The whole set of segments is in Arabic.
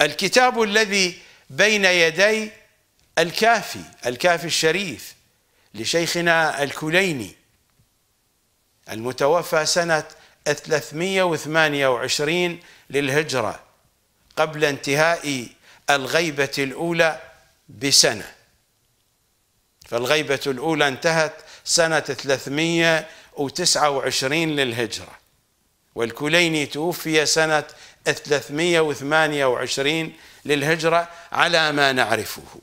الكتاب الذي بين يدي الكافي الكافي الشريف لشيخنا الكليني المتوفى سنة 328 للهجرة قبل انتهاء الغيبة الأولى بسنة. فالغيبة الأولى انتهت سنة 329 للهجرة والكليني توفي سنة 328 للهجرة على ما نعرفه.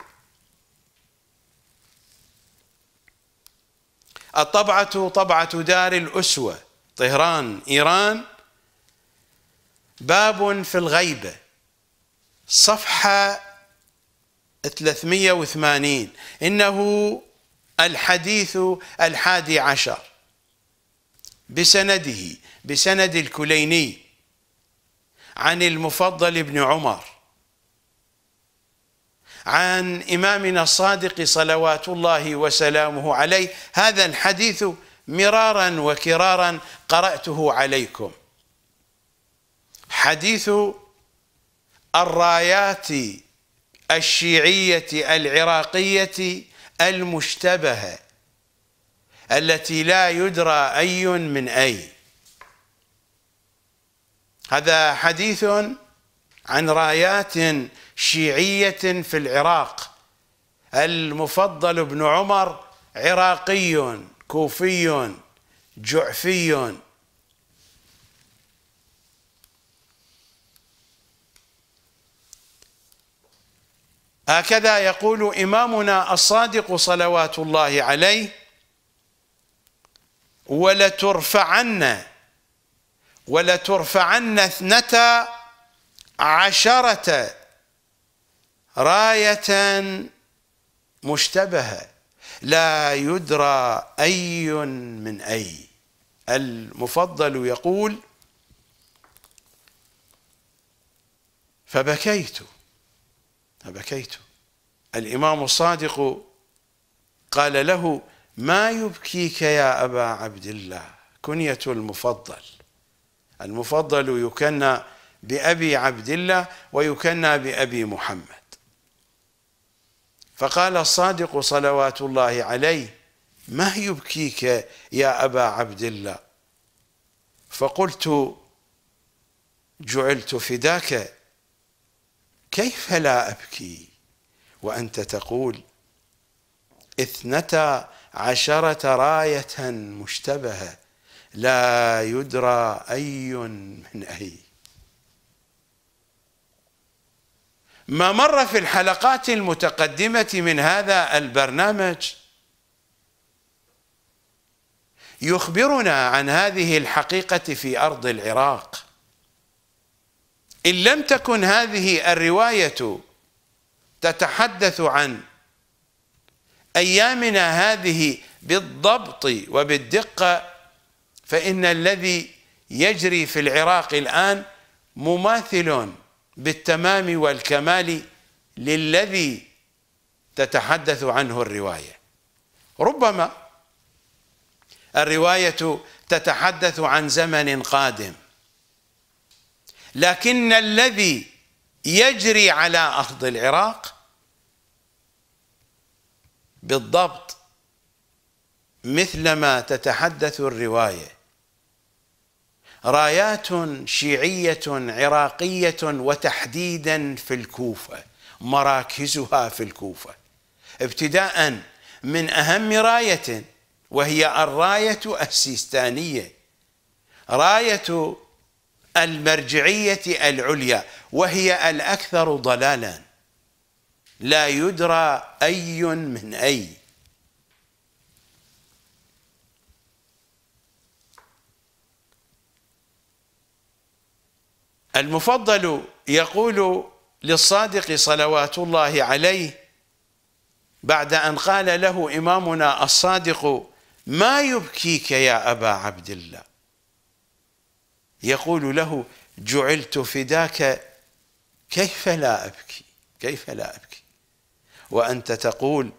الطبعة طبعة دار الأسوة طهران إيران. باب في الغيبة صفحة 380 إنه الحديث الحادي عشر. بسنده بسند الكليني. عن المفضل بن عمر عن إمامنا الصادق صلوات الله وسلامه عليه. هذا الحديث مرارا وكرارا قرأته عليكم. حديث الرايات الشيعية العراقية المشتبهة التي لا يدرى أي من أي. هذا حديث عن رايات شيعية في العراق. المفضل بن عمر عراقي كوفي جعفي. هكذا يقول إمامنا الصادق صلوات الله عليه ولترفعن ولترفعن اثنتا عشرة راية مشتبهة. لا يدرى أي من أي. المفضل يقول فبكيت فبكيت. الإمام الصادق قال له ما يبكيك يا أبا عبد الله؟ كنية المفضل. المفضل يكنى بأبي عبد الله ويكنى بأبي محمد. فقال الصادق صلوات الله عليه ما يبكيك يا أبا عبد الله؟ فقلت جعلت فداك كيف لا أبكي؟ وأنت تقول اثنتا عشرة راية مشتبهة. لا يدرى أي من أي ما مر في الحلقات المتقدمة من هذا البرنامج يخبرنا عن هذه الحقيقة في أرض العراق. إن لم تكن هذه الرواية تتحدث عن أيامنا هذه بالضبط وبالدقة فإن الذي يجري في العراق الآن مماثل بالتمام والكمال للذي تتحدث عنه الرواية. ربما الرواية تتحدث عن زمن قادم لكن الذي يجري على أرض العراق بالضبط مثلما تتحدث الرواية. رايات شيعية عراقية وتحديدا في الكوفة مراكزها في الكوفة. ابتداء من أهم راية وهي الراية السيستانية. راية المرجعية العليا وهي الأكثر ضلالا. لا يدرى أي من أي. المفضل يقول للصادق صلوات الله عليه بعد أن قال له إمامنا الصادق ما يبكيك يا أبا عبد الله؟ يقول له جعلت فداك كيف لا أبكي؟ كيف لا أبكي؟ وأنت تقول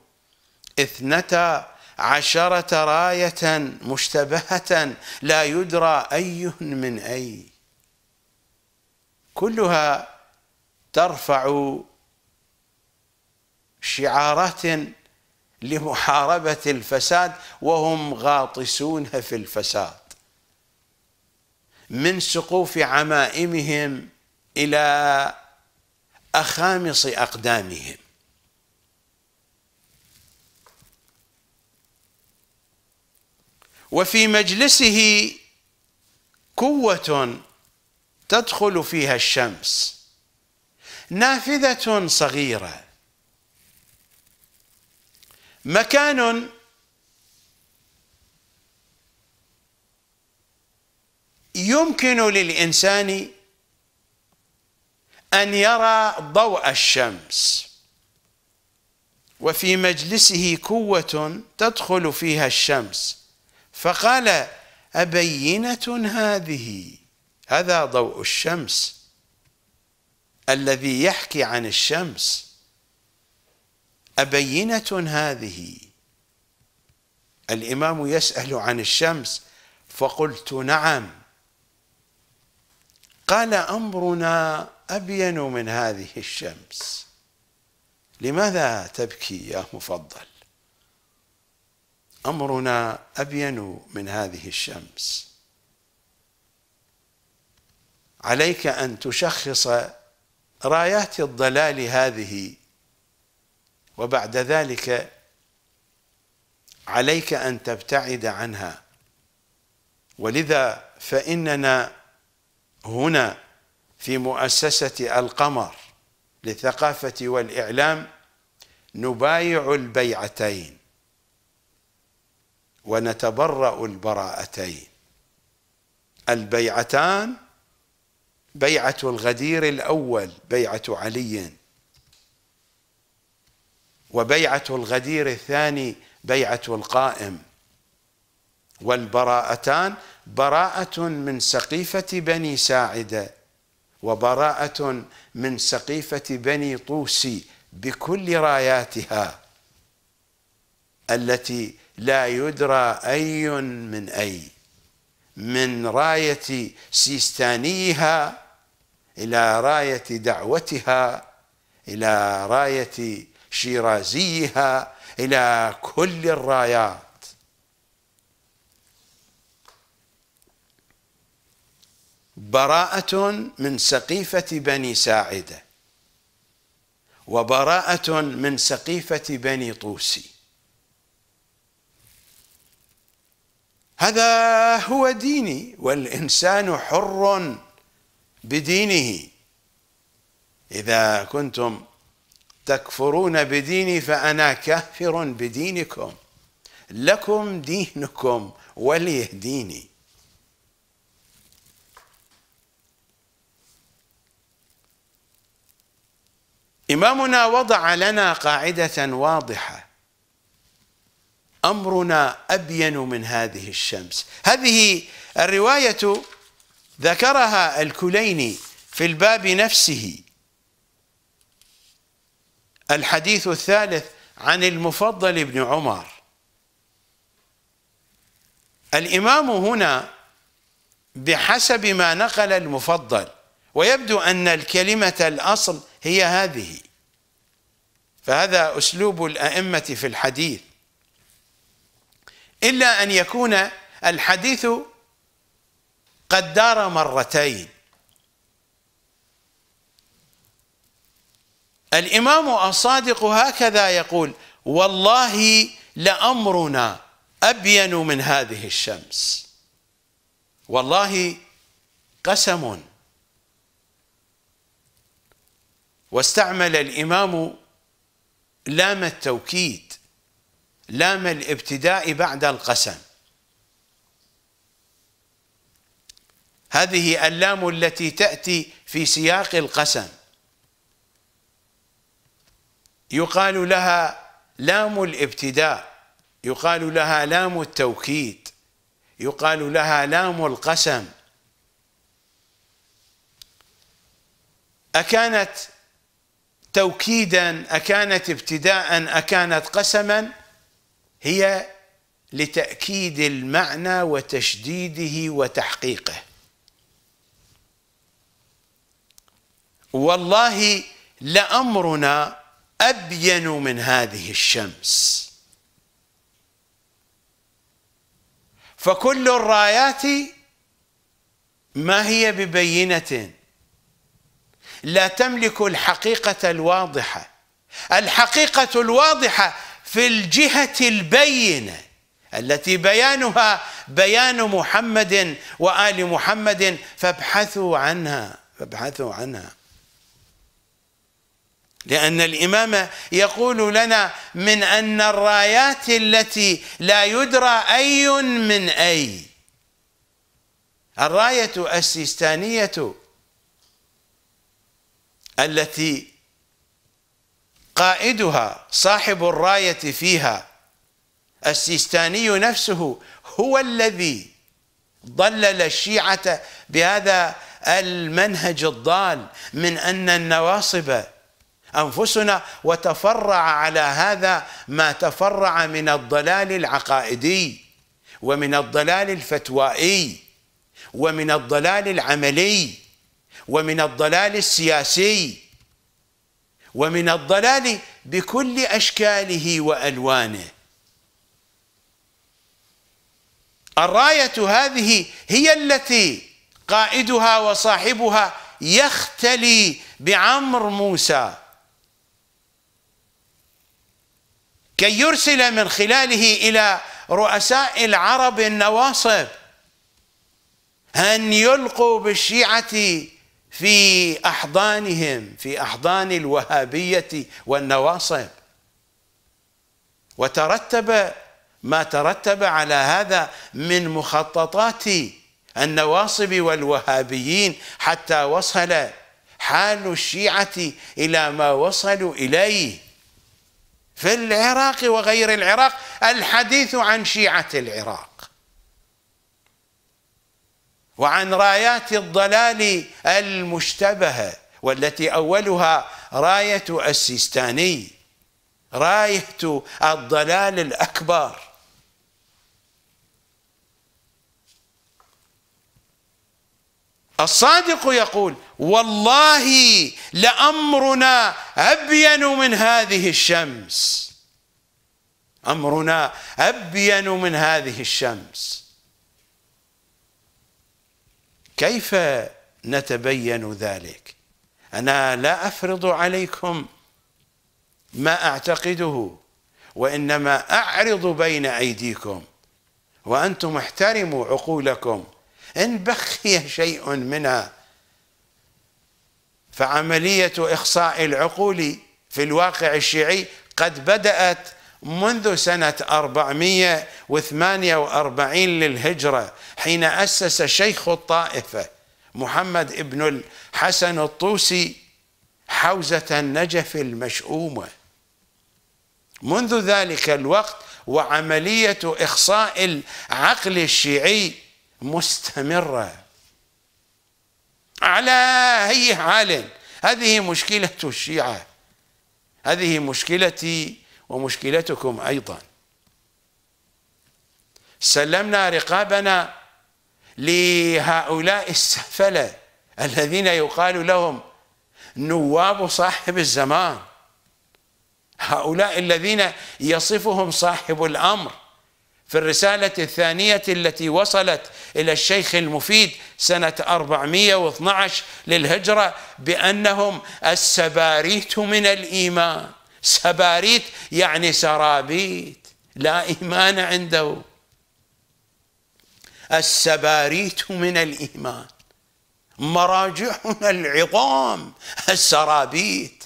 اثنتا عشرة راية مشتبهة لا يدرى أي من أي. كلها ترفع شعارات لمحاربة الفساد وهم غاطسون في الفساد من سقوف عمائمهم إلى أخامص أقدامهم. وفي مجلسه قوة تدخل فيها الشمس. نافذة صغيرة. مكان يمكن للإنسان أن يرى ضوء الشمس. وفي مجلسه قوة تدخل فيها الشمس. فقال أبينة هذه؟ هذا ضوء الشمس الذي يحكي عن الشمس. أبينة هذه. الإمام يسأل عن الشمس فقلت نعم. قال أمرنا أبين من هذه الشمس. لماذا تبكي يا مفضل؟ أمرنا أبين من هذه الشمس. عليك أن تشخص رايات الضلال هذه وبعد ذلك عليك أن تبتعد عنها. ولذا فإننا هنا في مؤسسة القمر للثقافة والإعلام نبايع البيعتين ونتبرأ البراءتين. البيعتان بيعة الغدير الأول بيعة علي. وبيعة الغدير الثاني بيعة القائم. والبراءتان براءة من سقيفة بني ساعدة وبراءة من سقيفة بني طوسي بكل راياتها التي لا يدرى أي من أي. من راية سيستانيها إلى راية دعوتها إلى راية شيرازيها إلى كل الرايات. براءة من سقيفة بني ساعدة وبراءة من سقيفة بني طوسي. هذا هو ديني والإنسان حر بدينه. إذا كنتم تكفرون بديني فأنا كافر بدينكم. لكم دينكم ولي ديني. إمامنا وضع لنا قاعدة واضحة. أمرنا أبين من هذه الشمس. هذه الرواية ذكرها الكليني في الباب نفسه. الحديث الثالث عن المفضل بن عمر. الإمام هنا بحسب ما نقل المفضل ويبدو أن الكلمة الأصل هي هذه. فهذا أسلوب الأئمة في الحديث. إلا أن يكون الحديث قد دار مرتين. الإمام الصادق هكذا يقول والله لأمرنا أبين من هذه الشمس. والله قسم. واستعمل الإمام لام التوكيد. لام الابتداء بعد القسم. هذه اللام التي تأتي في سياق القسم. يقال لها لام الابتداء يقال لها لام التوكيد يقال لها لام القسم. أكانت توكيدا أكانت ابتداء أكانت قسما هي لتأكيد المعنى وتشديده وتحقيقه. والله لأمرنا أبين من هذه الشمس. فكل الرايات ما هي ببينة؟ لا تملك الحقيقة الواضحة. الحقيقة الواضحة في الجهة البينة التي بيانها بيان محمد وآل محمد فابحثوا عنها فابحثوا عنها. لأن الإمام يقول لنا من أن الرايات التي لا يدرى أي من أي. الراية السيستانية التي قائدها صاحب الراية فيها. السيستاني نفسه هو الذي ضلل الشيعة بهذا المنهج الضال من أن النواصب أنفسنا وتفرع على هذا ما تفرع من الضلال العقائدي ومن الضلال الفتوائي ومن الضلال العملي ومن الضلال السياسي. ومن الضلال بكل أشكاله وألوانه. الراية هذه هي التي قائدها وصاحبها يختلي بعمر موسى. كي يرسل من خلاله إلى رؤساء العرب النواصب أن يلقوا بالشيعة في أحضانهم في أحضان الوهابية والنواصب. وترتب ما ترتب على هذا من مخططات النواصب والوهابيين حتى وصل حال الشيعة إلى ما وصلوا إليه. في العراق وغير العراق الحديث عن شيعة العراق. وعن رايات الضلال المشتبهة والتي أولها راية السيستاني راية الضلال الأكبر. الصادق يقول والله لأمرنا أبين من هذه الشمس. أمرنا أبين من هذه الشمس. كيف نتبين ذلك؟ أنا لا أفرض عليكم ما أعتقده وإنما أعرض بين أيديكم وأنتم احترموا عقولكم. إن بقي شيء منها فعملية إخصاء العقول في الواقع الشيعي قد بدأت منذ سنة 448 للهجرة حين أسس شيخ الطائفة محمد ابن الحسن الطوسي حوزة النجف المشؤومة. منذ ذلك الوقت وعملية إخصاء العقل الشيعي مستمرة. على أي حال هذه مشكلة الشيعة. هذه مشكلتي ومشكلتكم أيضا. سلمنا رقابنا لهؤلاء السفلة الذين يقال لهم نواب صاحب الزمان. هؤلاء الذين يصفهم صاحب الأمر. في الرسالة الثانية التي وصلت إلى الشيخ المفيد سنة 412 للهجرة بأنهم السباريت من الإيمان. سباريت يعني سرابيت لا إيمان عنده. السباريت من الإيمان مراجعنا العظام السرابيت.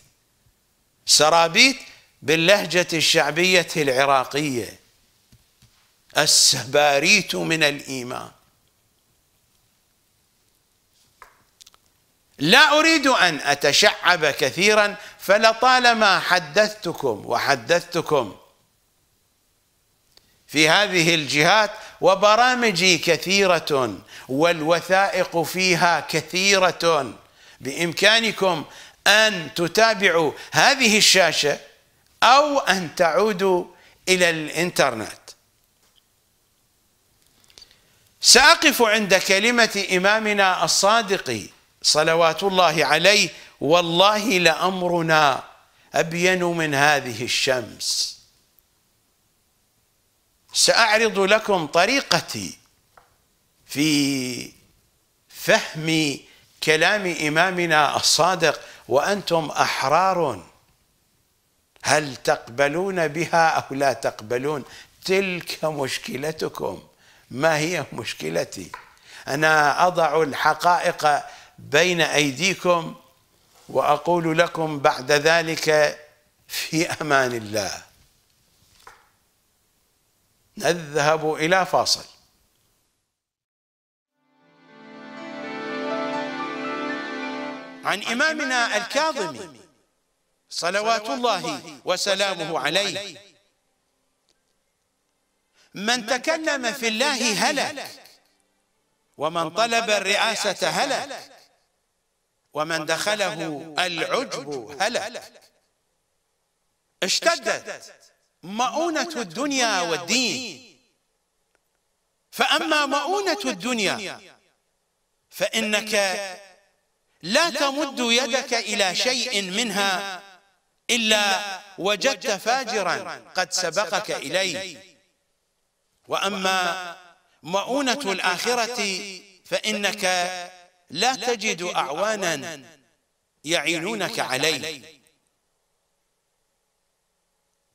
سرابيت باللهجة الشعبية العراقية. السباريت من الإيمان. لا أريد أن أتشعب كثيرا فلطالما حدثتكم وحدثتكم في هذه الجهات وبرامجي كثيرة والوثائق فيها كثيرة بإمكانكم أن تتابعوا هذه الشاشة أو أن تعودوا إلى الإنترنت. سأقف عند كلمة إمامنا الصادق صلوات الله عليه والله لأمرنا أبين من هذه الشمس. سأعرض لكم طريقتي في فهم كلام إمامنا الصادق وأنتم أحرار. هل تقبلون بها أو لا تقبلون؟ تلك مشكلتكم. ما هي مشكلتي؟ أنا أضع الحقائق بين أيديكم وأقول لكم بعد ذلك في أمان الله. نذهب إلى فاصل. عن إمامنا الكاظمي صلوات الله وسلامه عليه. من تكلم في الله هلك ومن طلب الرئاسة هلك. ومن دخله العجب هلك. اشتدت مؤونة الدنيا والدين. فأما مؤونة الدنيا فإنك لا تمد يدك إلى شيء منها إلا وجدت فاجرا قد سبقك إليه. وأما مؤونة الآخرة فإنك لا تجد أعوانا يعينونك عليه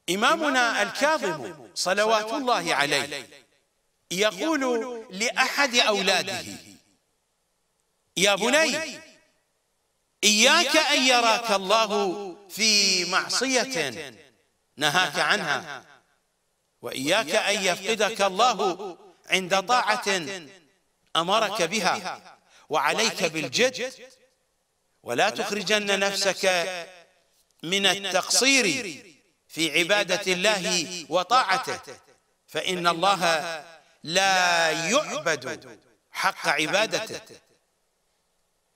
إمامنا الكاظم صلوات الله عليه يقول لأحد أولاده يا بني إياك أن يراك الله في معصية. نهاك عنها. وإياك أن يفقدك الله عند طاعة أمرك بها. وعليك بالجد ولا تخرجن نفسك من التقصير في عبادة الله وطاعته. فإن الله لا يعبد حق عبادته.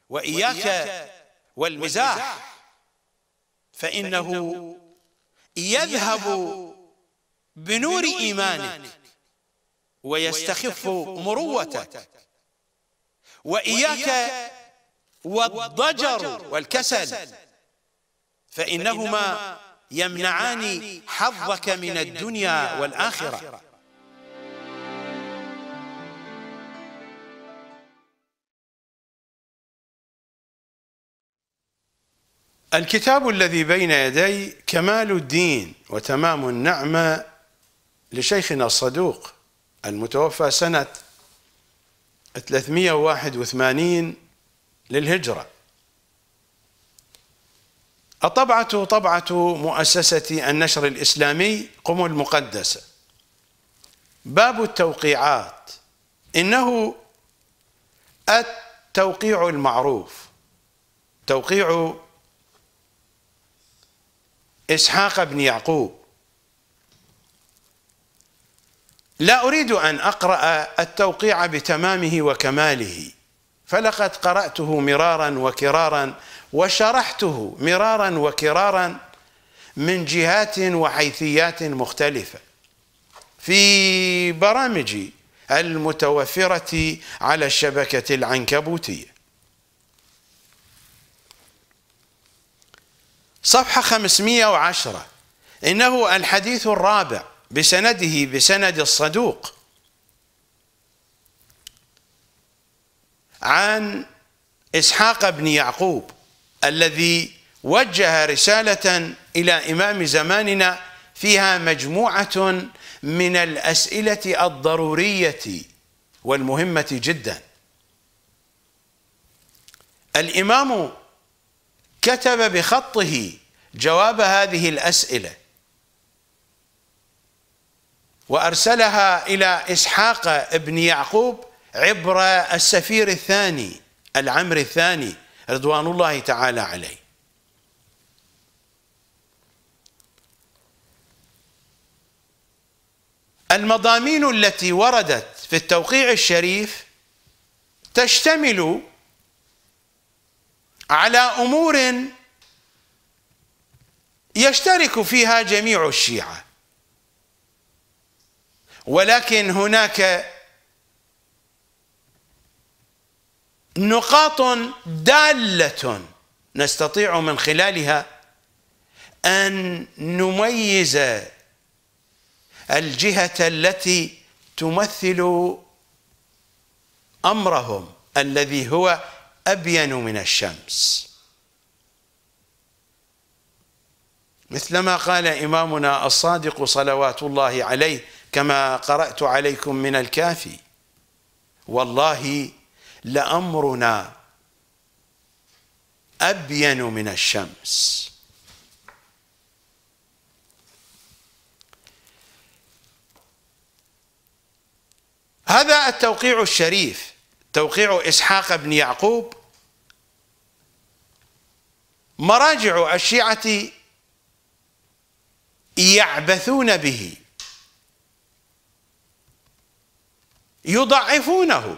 وإياك والمزاح. فإنه يذهب بنور إيمانك ويستخف مروتك. وإياك والضجر والكسل. فإنهما يمنعان حظك من الدنيا والآخرة. الكتاب الذي بين يدي كمال الدين وتمام النعمة لشيخنا الصدوق المتوفى سنة 381 للهجرة. الطبعة طبعة مؤسسة النشر الإسلامي قم المقدسة. باب التوقيعات. إنه التوقيع المعروف. توقيع إسحاق بن يعقوب. لا أريد أن أقرأ التوقيع بتمامه وكماله. فلقد قرأته مرارا وكرارا وشرحته مرارا وكرارا من جهات وحيثيات مختلفة. في برامجي المتوفرة على الشبكة العنكبوتية. صفحة 510 إنه الحديث الرابع. بسنده بسند الصدوق. عن إسحاق بن يعقوب الذي وجه رسالة إلى إمام زماننا فيها مجموعة من الأسئلة الضرورية والمهمة جدا. الإمام كتب بخطه جواب هذه الأسئلة وأرسلها إلى إسحاق ابن يعقوب عبر السفير الثاني العمر الثاني رضوان الله تعالى عليه. المضامين التي وردت في التوقيع الشريف تشتمل على أمور يشترك فيها جميع الشيعة. ولكن هناك نقاط دالة نستطيع من خلالها أن نميز الجهة التي تمثل أمرهم الذي هو أبين من الشمس. مثلما قال إمامنا الصادق صلوات الله عليه كما قرأت عليكم من الكافي. والله لأمرنا أبين من الشمس. هذا التوقيع الشريف توقيع إسحاق بن يعقوب. مراجع الشيعة يعبثون به. يضعفونه.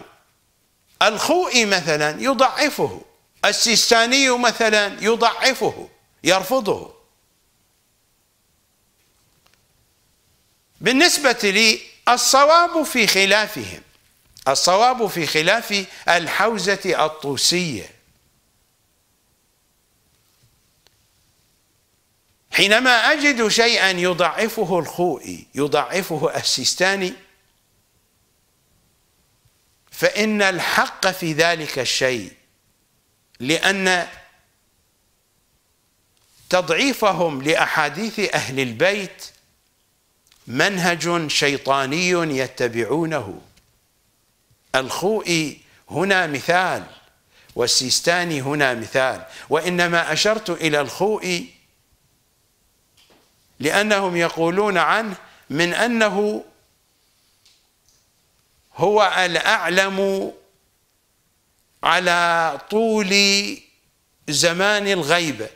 الخوئي مثلا يضعفه. السيستاني مثلا يضعفه. يرفضه. بالنسبة لي الصواب في خلافهم. الصواب في خلاف الحوزة الطوسية. حينما أجد شيئا يضعفه الخوئي يضعفه السيستاني فإن الحق في ذلك الشيء لأن تضعيفهم لأحاديث أهل البيت منهج شيطاني يتبعونه. الخوئي هنا مثال والسيستاني هنا مثال وإنما أشرت إلى الخوئي لأنهم يقولون عنه من أنه هو الأعلم على طول زمان الغيبة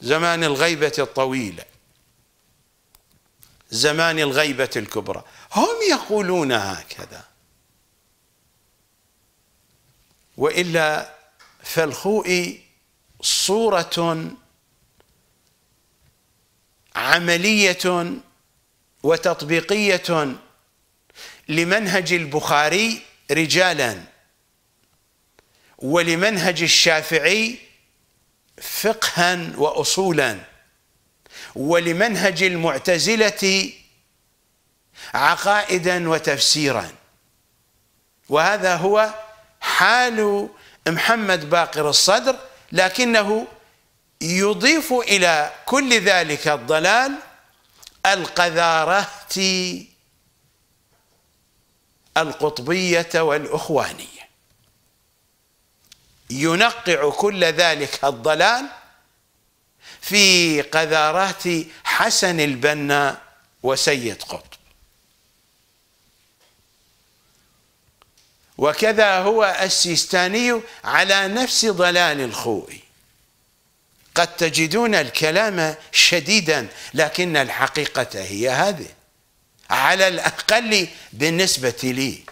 زمان الغيبة الطويلة زمان الغيبة الكبرى. هم يقولون هكذا. وإلا فالخوئي صورة عملية وتطبيقية لمنهج البخاري رجالا ولمنهج الشافعي فقها واصولا ولمنهج المعتزلة عقائدا وتفسيرا. وهذا هو حال محمد باقر الصدر لكنه يضيف إلى كل ذلك الضلال القذاره القطبية والأخوانية. ينقع كل ذلك الضلال في قذارات حسن البنا وسيد قطب. وكذا هو السيستاني على نفس ضلال الخوئي قد تجدون الكلام شديدا لكن الحقيقة هي هذه. على الأقل بالنسبة لي.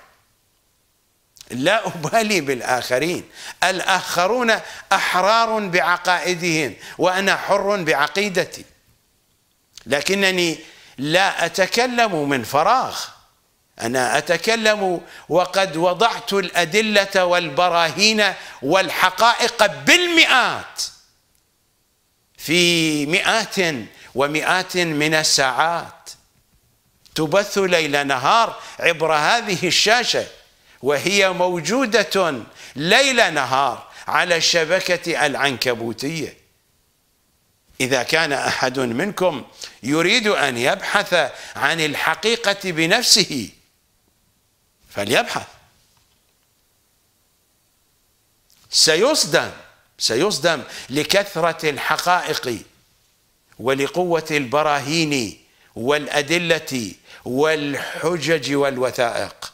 لا أبالي بالآخرين. الآخرون أحرار بعقائدهم وأنا حر بعقيدتي. لكنني لا أتكلم من فراغ. أنا أتكلم وقد وضعت الأدلة والبراهين والحقائق بالمئات. في مئات ومئات من الساعات. تبث ليل نهار عبر هذه الشاشة وهي موجودة ليل نهار على الشبكة العنكبوتية. إذا كان أحد منكم يريد أن يبحث عن الحقيقة بنفسه فليبحث. سيصدم سيصدم لكثرة الحقائق ولقوة البراهين والأدلة والحجج والوثائق.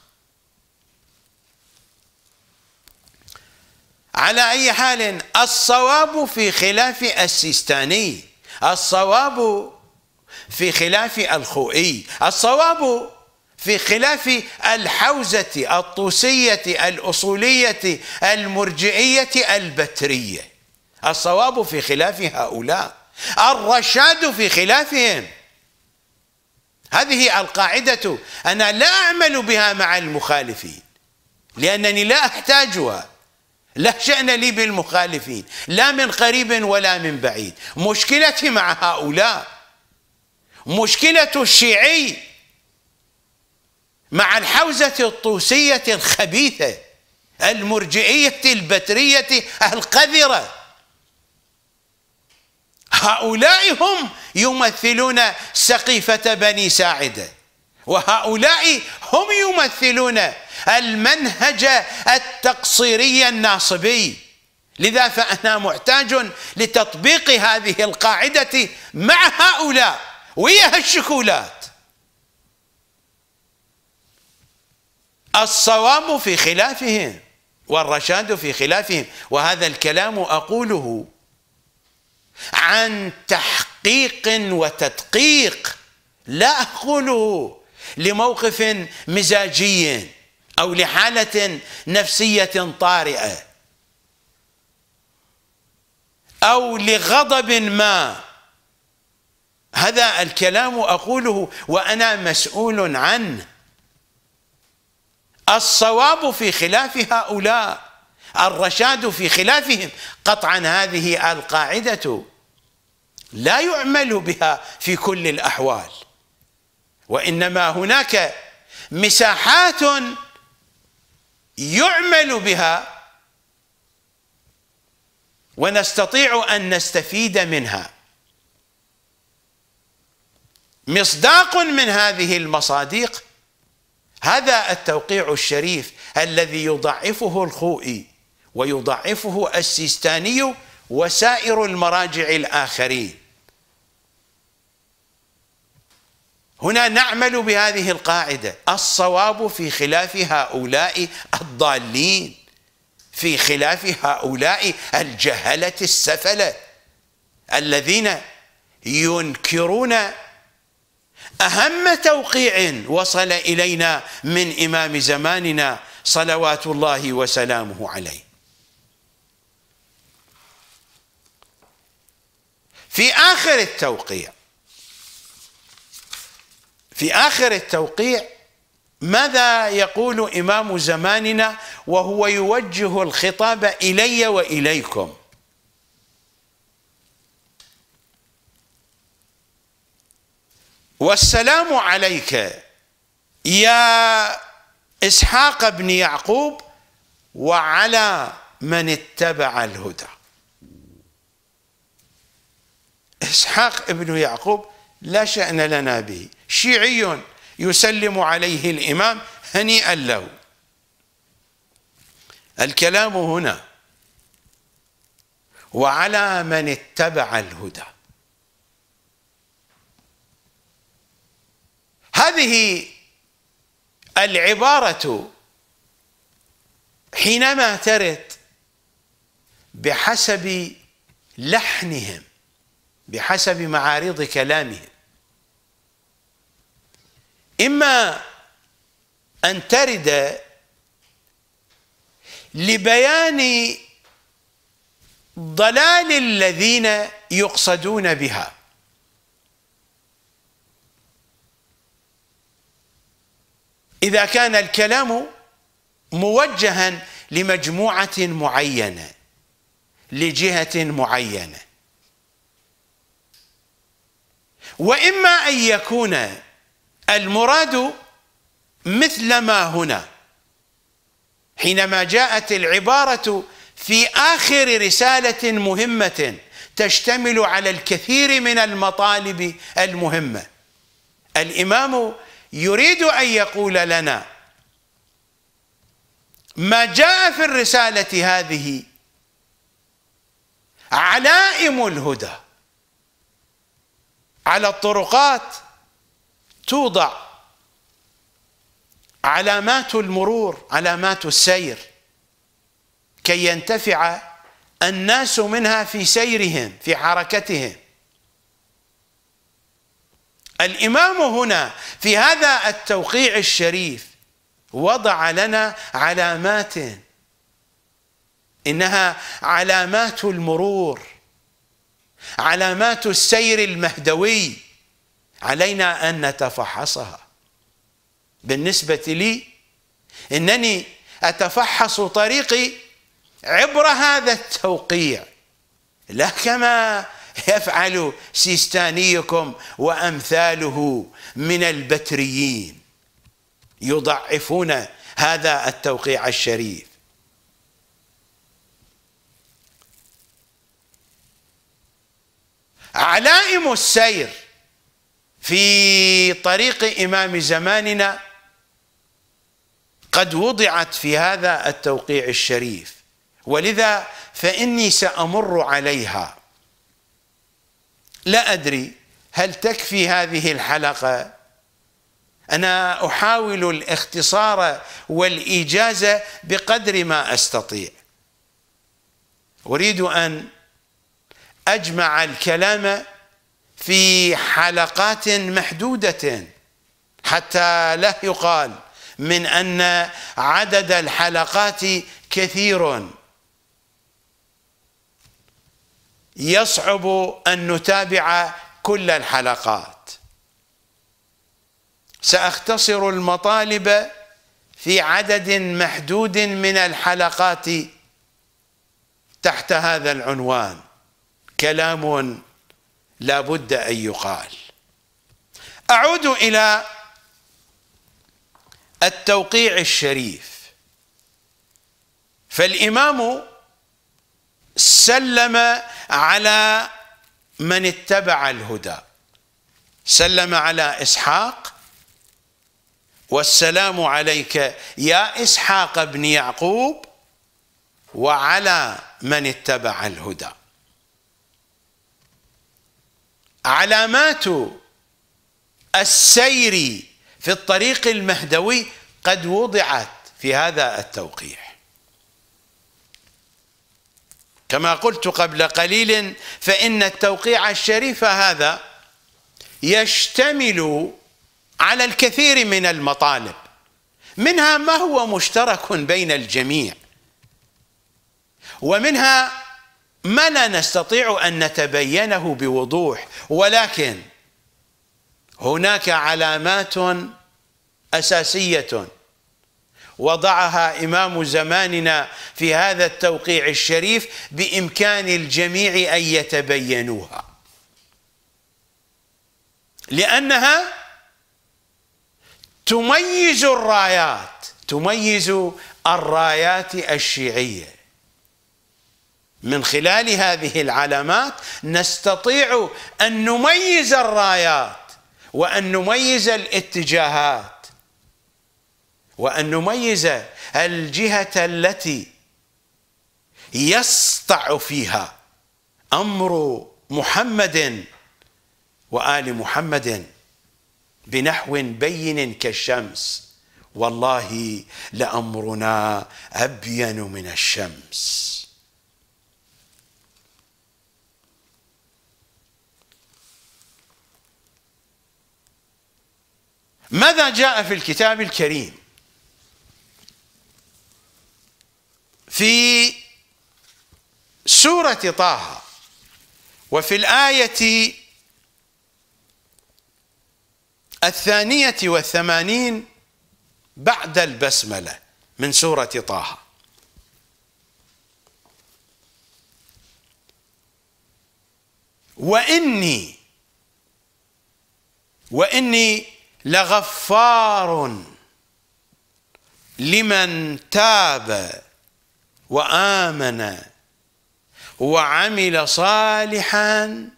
على أي حال الصواب في خلاف السيستاني الصواب في خلاف الخوئي الصواب في خلاف الحوزة الطوسية الأصولية المرجئية البترية. الصواب في خلاف هؤلاء. الرشاد في خلافهم. هذه القاعدة أنا لا أعمل بها مع المخالفين لأنني لا أحتاجها. لا شأن لي بالمخالفين لا من قريب ولا من بعيد. مشكلتي مع هؤلاء مشكلة الشيعي مع الحوزة الطوسية الخبيثة المرجئية البترية القذرة. هؤلاء هم يمثلون سقيفة بني ساعدة وهؤلاء هم يمثلون المنهج التقصيري الناصبي. لذا فأنا محتاج لتطبيق هذه القاعدة مع هؤلاء ويا الشكولات الصواب في خلافهم والرشاد في خلافهم وهذا الكلام أقوله عن تحقيق وتدقيق. لا أقوله لموقف مزاجي أو لحالة نفسية طارئة أو لغضب ما. هذا الكلام أقوله وأنا مسؤول عنه. الصواب في خلاف هؤلاء. الرشاد في خلافهم. قطعا هذه القاعدة لا يعمل بها في كل الأحوال وإنما هناك مساحات يعمل بها ونستطيع أن نستفيد منها. مصداق من هذه المصادق هذا التوقيع الشريف الذي يضعفه الخوئي. ويضعفه السيستاني وسائر المراجع الآخرين. هنا نعمل بهذه القاعدة. الصواب في خلاف هؤلاء الضالين في خلاف هؤلاء الجهلة السفلة الذين ينكرون أهم توقيع وصل إلينا من إمام زماننا صلوات الله وسلامه عليه. في آخر التوقيع في آخر التوقيع ماذا يقول إمام زماننا وهو يوجه الخطاب إلي وإليكم؟ والسلام عليك يا إسحاق بن يعقوب وعلى من اتبع الهدى. إسحاق ابن يعقوب لا شأن لنا به. شيعي يسلم عليه الإمام هنيئا له. الكلام هنا وعلى من اتبع الهدى. هذه العبارة حينما ترد بحسب لحنهم بحسب معارض كلامهم إما أن ترد لبيان ضلال الذين يقصدون بها. إذا كان الكلام موجها لمجموعة معينة لجهة معينة. وإما أن يكون المراد مثل ما هنا حينما جاءت العبارة في آخر رسالة مهمة تشتمل على الكثير من المطالب المهمة. الإمام يريد أن يقول لنا ما جاء في الرسالة هذه علائم الهدى. على الطرقات توضع علامات المرور علامات السير. كي ينتفع الناس منها في سيرهم في حركتهم. الإمام هنا في هذا التوقيع الشريف وضع لنا علامات إنها علامات المرور. علامات السير المهدوي علينا أن نتفحصها. بالنسبة لي إنني أتفحص طريقي عبر هذا التوقيع. لا كما يفعل سيستانيكم وأمثاله من البتريين. يضعفون هذا التوقيع الشريف. علائم السير في طريق إمام زماننا قد وضعت في هذا التوقيع الشريف. ولذا فإني سأمر عليها. لا أدري هل تكفي هذه الحلقة. أنا أحاول الاختصار والإيجاز بقدر ما أستطيع. أريد أن أجمع الكلام في حلقات محدودة حتى لا يقال من أن عدد الحلقات كثير. يصعب أن نتابع كل الحلقات. سأختصر المطالب في عدد محدود من الحلقات تحت هذا العنوان. كلام لا بد أن يقال. أعود إلى التوقيع الشريف. فالإمام سلم على من اتبع الهدى. سلم على إسحاق. والسلام عليك يا إسحاق بن يعقوب وعلى من اتبع الهدى. علامات السير في الطريق المهدوي قد وضعت في هذا التوقيع. كما قلت قبل قليل فإن التوقيع الشريف هذا يشتمل على الكثير من المطالب. منها ما هو مشترك بين الجميع. ومنها ما لا نستطيع أن نتبينه بوضوح؟ ولكن هناك علامات أساسية وضعها إمام زماننا في هذا التوقيع الشريف بإمكان الجميع أن يتبينوها. لأنها تميز الرايات تميز الرايات الشيعية. من خلال هذه العلامات نستطيع أن نميز الرايات وأن نميز الاتجاهات وأن نميز الجهة التي يسطع فيها أمر محمد وآل محمد بنحو بين كالشمس. والله لأمرنا أبين من الشمس. ماذا جاء في الكتاب الكريم؟ في سورة طه وفي الآية الثانية والثمانين بعد البسملة من سورة طه. وإني وإني لغفار لمن تاب وآمن وعمل صالحا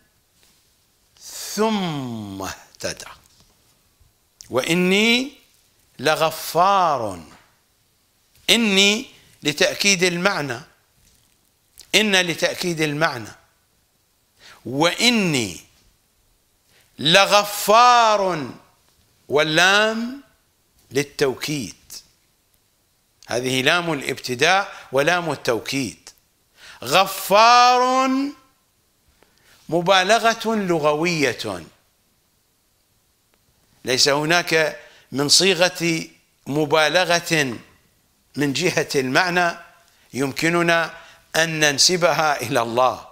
ثم اهتدى. وإني لغفار. إني لتأكيد المعنى. إن لتأكيد المعنى. وإني لغفار. واللام للتوكيد. هذه لام الابتداء ولام التوكيد. غفار مبالغة لغوية. ليس هناك من صيغة مبالغة من جهة المعنى يمكننا أن ننسبها إلى الله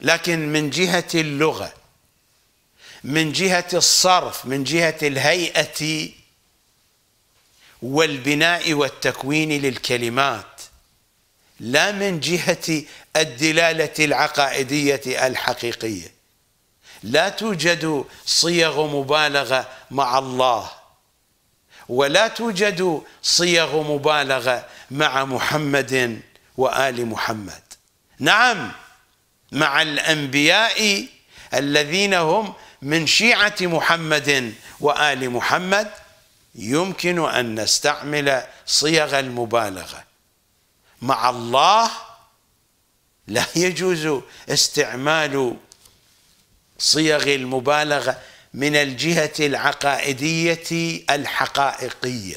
لكن من جهة اللغة. من جهة الصرف من جهة الهيئة والبناء والتكوين للكلمات لا من جهة الدلالة العقائدية الحقيقية. لا توجد صيغ مبالغة مع الله ولا توجد صيغ مبالغة مع محمد وآل محمد. نعم مع الأنبياء الذين هم من شيعة محمد وآل محمد يمكن أن نستعمل صيغ المبالغة. مع الله لا يجوز استعمال صيغ المبالغة من الجهة العقائدية الحقائقية.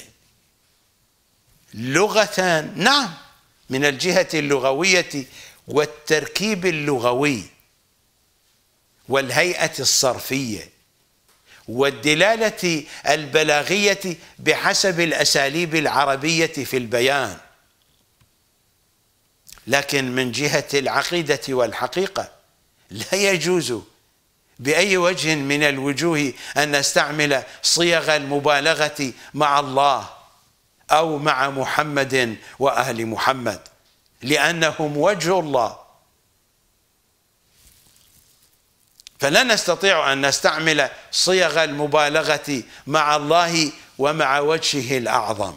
لغة نعم من الجهة اللغوية والتركيب اللغوي. والهيئة الصرفية والدلالة البلاغية بحسب الأساليب العربية في البيان. لكن من جهة العقيدة والحقيقة لا يجوز بأي وجه من الوجوه أن نستعمل صيغ المبالغة مع الله أو مع محمد وأهل محمد لأنهم وجه الله. فلا نستطيع أن نستعمل صيغ المبالغة مع الله ومع وجهه الأعظم.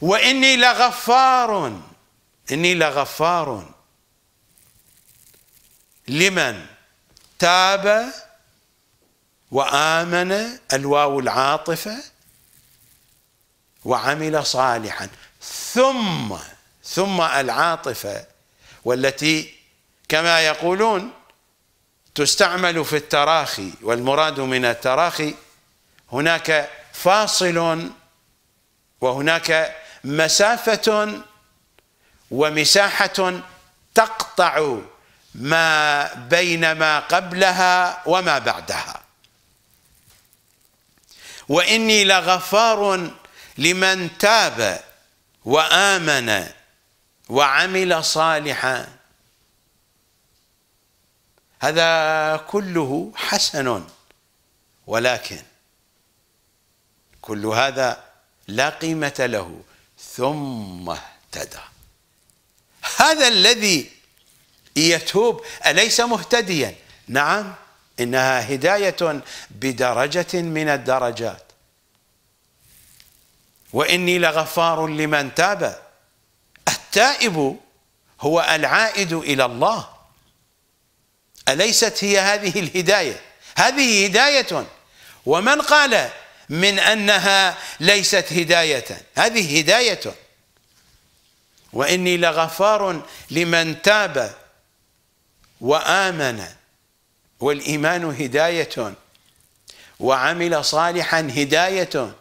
وإني لغفار إني لغفار. لمن تاب وآمن الواو العاطفة وعمل صالحا. ثم ثم العاطفة والتي كما يقولون تستعمل في التراخي والمراد من التراخي هناك فاصل وهناك مسافة ومساحة تقطع ما بين ما قبلها وما بعدها. وإني لغفار لمن تاب وآمن وعمل صالحا. هذا كله حسن ولكن كل هذا لا قيمة له. ثم اهتدى. هذا الذي يتوب أليس مهتديا؟ نعم إنها هداية بدرجة من الدرجات. وإني لغفار لمن تاب. التائب هو العائد إلى الله. أليست هي هذه الهداية؟ هذه هداية. ومن قال من أنها ليست هداية؟ هذه هداية. وإني لغفار لمن تاب وآمن. والإيمان هداية. وعمل صالحا هداية.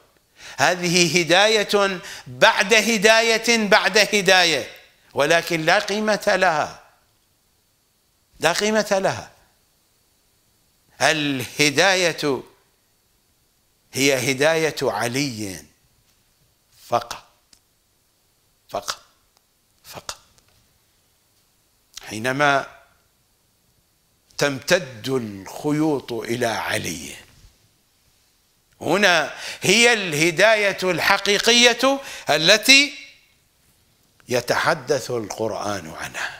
هذه هداية بعد هداية بعد هداية ولكن لا قيمة لها. لا قيمة لها. الهداية هي هداية علي فقط. فقط. فقط. حينما تمتد الخيوط إلى علي. هنا هي الهداية الحقيقية التي يتحدث القرآن عنها.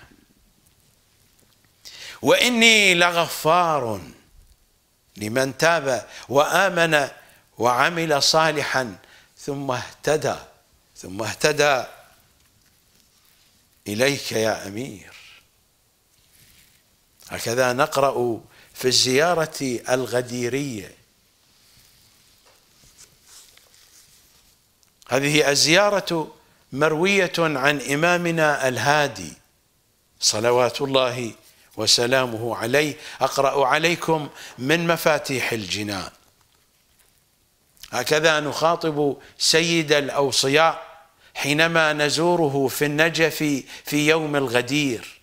وإني لغفار لمن تاب وآمن وعمل صالحا ثم اهتدى ثم اهتدى. إليك يا أمير. هكذا نقرأ في الزيارة الغديرية. هذه الزيارة مروية عن إمامنا الهادي صلوات الله وسلامه عليه. أقرأ عليكم من مفاتيح الجنان. هكذا نخاطب سيد الأوصياء حينما نزوره في النجف في يوم الغدير.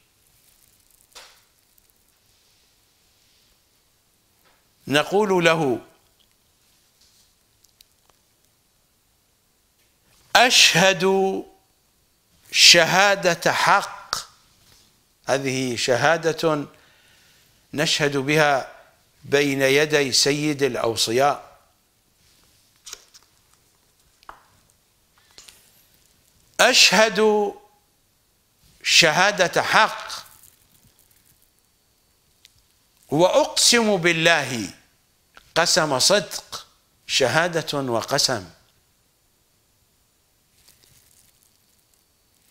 نقول له أشهد شهادة حق هذه شهادة نشهد بها بين يدي سيد الأوصياء. أشهد شهادة حق وأقسم بالله قسم صدق شهادة وقسم.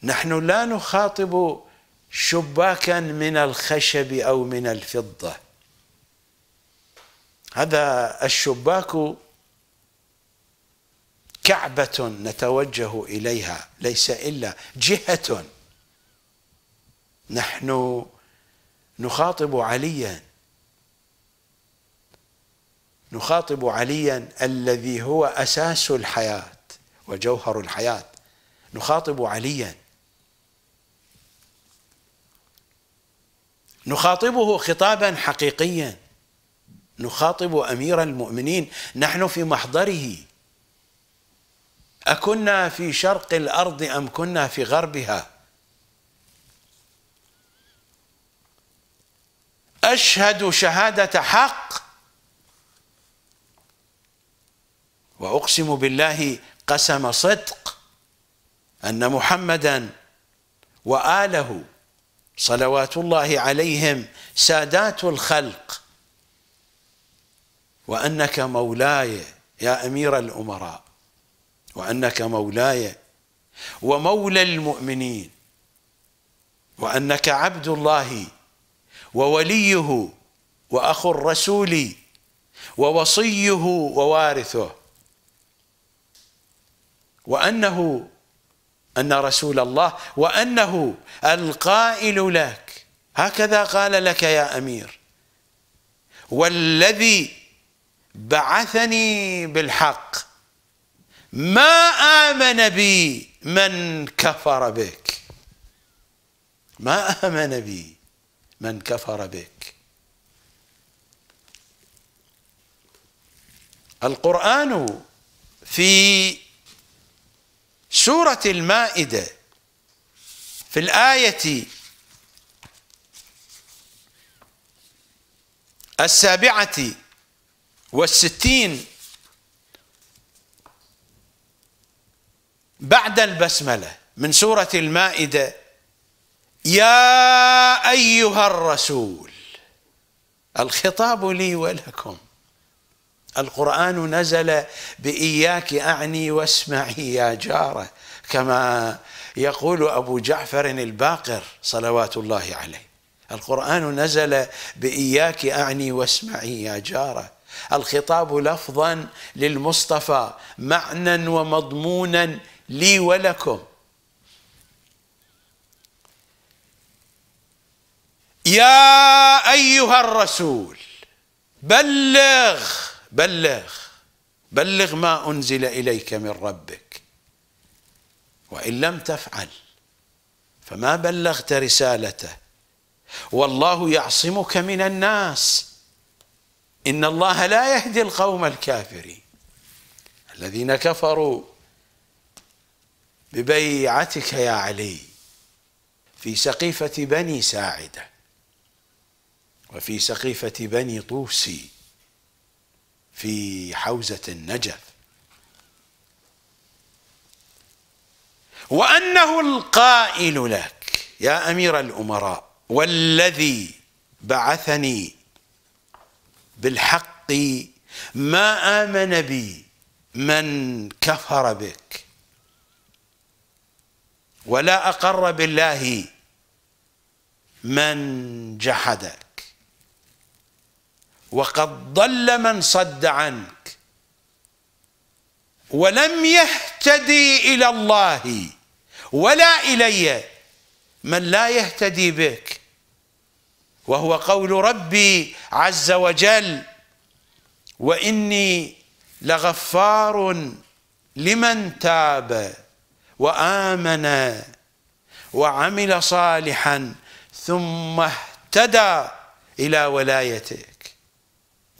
نحن لا نخاطب شباكا من الخشب أو من الفضة. هذا الشباك كعبة نتوجه إليها ليس إلا جهة. نحن نخاطب عليا. نخاطب عليا الذي هو أساس الحياة وجوهر الحياة. نخاطب عليا. نخاطبه خطابا حقيقيا. نخاطب أمير المؤمنين. نحن في محضره. أكنا في شرق الأرض أم كنا في غربها؟ أشهد شهادة حق وأقسم بالله قسم صدق أن محمدا وآله صلوات الله عليهم سادات الخلق. وأنك مولاي يا أمير الأمراء وأنك مولاي ومولى المؤمنين وأنك عبد الله ووليه واخو الرسول ووصيه ووارثه وأنه أن رسول الله وأنه القائل لك. هكذا قال لك يا أمير. والذي بعثني بالحق ما آمن بي من كفر بك. ما آمن بي من كفر بك. القرآن في سورة المائدة في الآية السابعة والستين بعد البسملة من سورة المائدة يا أيها الرسول الخطاب لي ولكم. القرآن نزل بإياك أعني واسمعي يا جارة كما يقول أبو جعفر الباقر صلوات الله عليه. القرآن نزل بإياك أعني واسمعي يا جارة. الخطاب لفظا للمصطفى معنى ومضمونا لي ولكم. يا أيها الرسول بلغ بلغ بلغ ما أنزل إليك من ربك. وإن لم تفعل فما بلغت رسالته. والله يعصمك من الناس. إن الله لا يهدي القوم الكافرين. الذين كفروا ببيعتك يا علي في سقيفة بني ساعدة. وفي سقيفة بني طوسي. في حوزة النجف. وأنه القائل لك يا أمير الأمراء والذي بعثني بالحق ما آمن بي من كفر بك. ولا أقر بالله من جحدك. وقد ضل من صد عنك. ولم يهتدي إلى الله ولا إلي من لا يهتدي بك. وهو قول ربي عز وجل وإني لغفار لمن تاب وآمن وعمل صالحا ثم اهتدى إلى ولايتك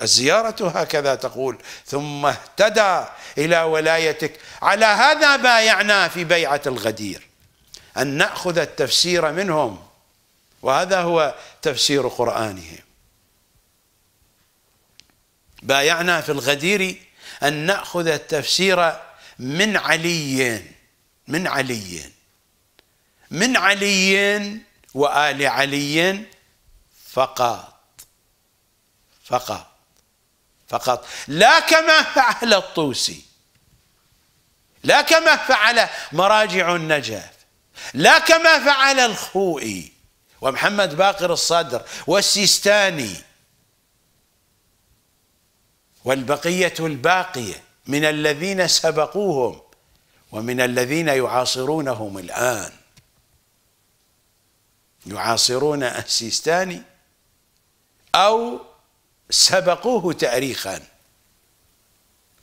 الزيارة هكذا تقول ثم اهتدى إلى ولايتك. على هذا بايعنا في بيعة الغدير أن نأخذ التفسير منهم. وهذا هو تفسير قرآنهم بايعنا في الغدير أن نأخذ التفسير من علي من علي من علي وآل علي فقط فقط. فقط. لا كما فعل الطوسي. لا كما فعل مراجع النجف لا كما فعل الخوئي ومحمد باقر الصدر والسيستاني. والبقية الباقية من الذين سبقوهم ومن الذين يعاصرونهم الآن. يعاصرون السيستاني أو سبقوه تاريخا.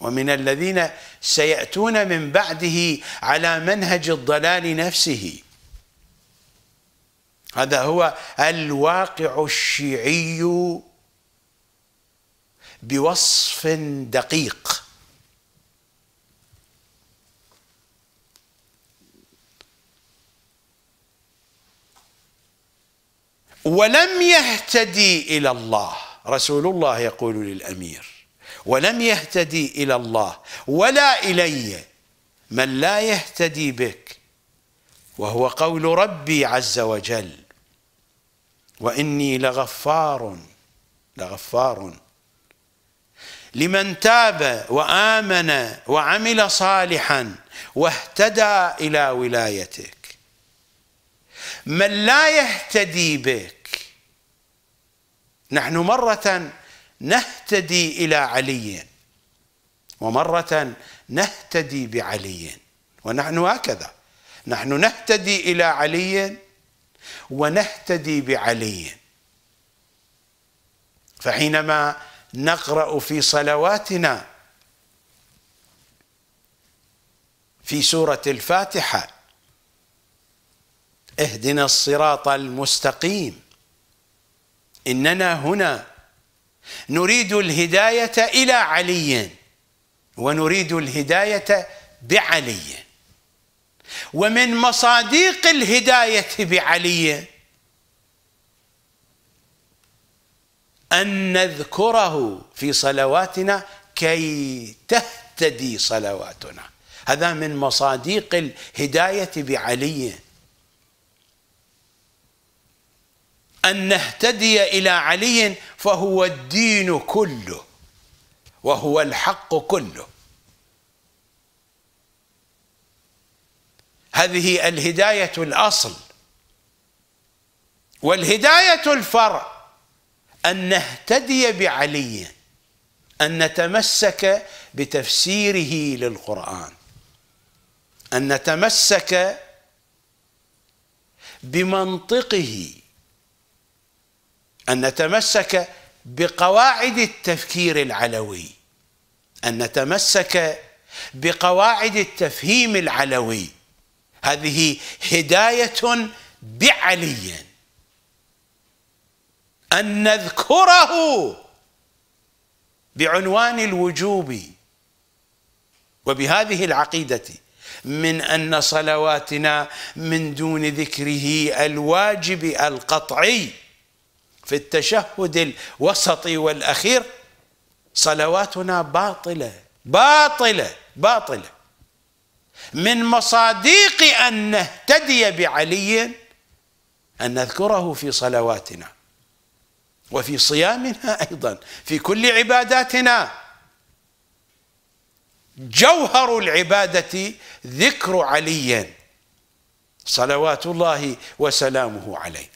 ومن الذين سيأتون من بعده على منهج الضلال نفسه. هذا هو الواقع الشيعي بوصف دقيق. ولم يهتدي إلى الله. رسول الله يقول للأمير ولم يهتدي إلى الله ولا إلي من لا يهتدي بك وهو قول ربي عز وجل وإني لغفار لغفار لمن تاب وآمن وعمل صالحا واهتدى إلى ولايتك من لا يهتدي بك نحن مرة نهتدي إلى علي. ومرة نهتدي بعلي. ونحن هكذا. نحن نهتدي إلى علي ونهتدي بعلي. فحينما نقرأ في صلواتنا في سورة الفاتحة اهدنا الصراط المستقيم. إننا هنا نريد الهداية إلى علي ونريد الهداية بعلي. ومن مصاديق الهداية بعلي أن نذكره في صلواتنا كي تهتدي صلواتنا. هذا من مصاديق الهداية بعلي. أن نهتدي إلى علي فهو الدين كله وهو الحق كله. هذه الهداية الأصل. والهداية الفرع أن نهتدي بعلي أن نتمسك بتفسيره للقرآن أن نتمسك بمنطقه أن نتمسك بقواعد التفكير العلوي. أن نتمسك بقواعد التفهيم العلوي. هذه هداية بعلي. أن نذكره بعنوان الوجوب وبهذه العقيدة. من أن صلواتنا من دون ذكره الواجب القطعي. في التشهد الوسطي والأخير صلواتنا باطلة باطلة باطلة. من مصاديق أن نهتدي بعلي أن نذكره في صلواتنا وفي صيامنا أيضا في كل عباداتنا. جوهر العبادة ذكر علي صلوات الله وسلامه عليه.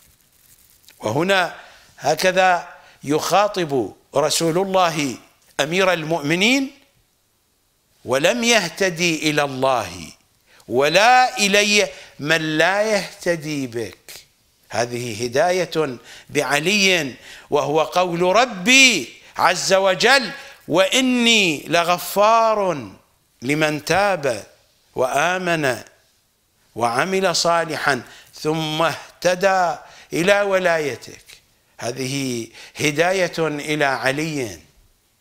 وهنا هكذا يخاطب رسول الله أمير المؤمنين ولم يهتدي إلى الله ولا إلي من لا يهتدي بك. هذه هداية بعلي وهو قول ربي عز وجل وإني لغفار لمن تاب وآمن وعمل صالحا ثم اهتدى إلى ولايتك. هذه هداية إلى علي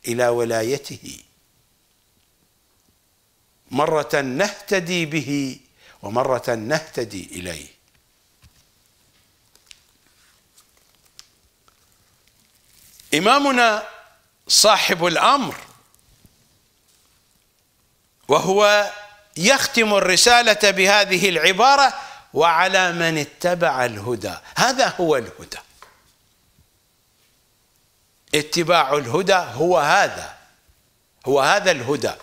إلى ولايته. مرة نهتدي به ومرة نهتدي إليه. إمامنا صاحب الأمر وهو يختم الرسالة بهذه العبارة وعلى من اتبع الهدى. هذا هو الهدى. اتباع الهدى هو هذا هو هذا الهدى.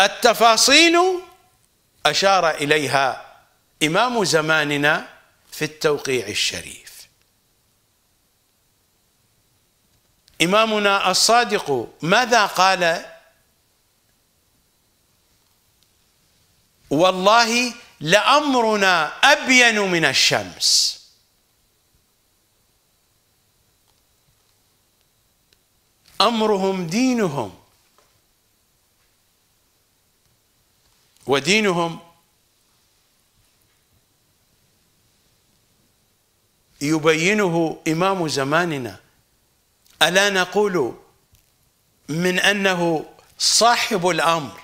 التفاصيل أشار إليها إمام زماننا في التوقيع الشريف. إمامنا الصادق ماذا قال؟ والله لأمرنا أبين من الشمس. أمرهم دينهم. ودينهم يبينه إمام زماننا. ألا نقول من أنه صاحب الأمر؟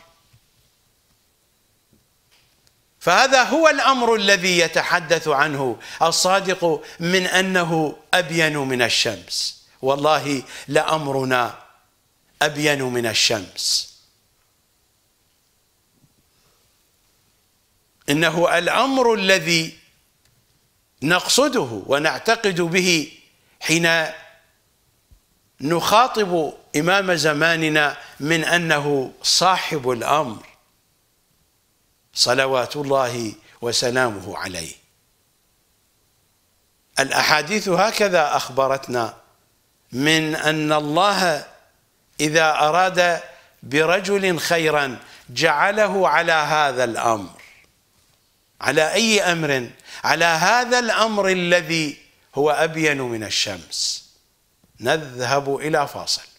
فهذا هو الأمر الذي يتحدث عنه الصادق من أنه أبين من الشمس. والله لأمرنا أبين من الشمس. إنه الأمر الذي نقصده ونعتقد به حين نخاطب إمام زماننا من أنه صاحب الأمر صلوات الله وسلامه عليه. الأحاديث هكذا أخبرتنا من أن الله إذا أراد برجل خيرا جعله على هذا الأمر. على أي أمر؟ على هذا الأمر الذي هو أبين من الشمس. نذهب إلى فاصل.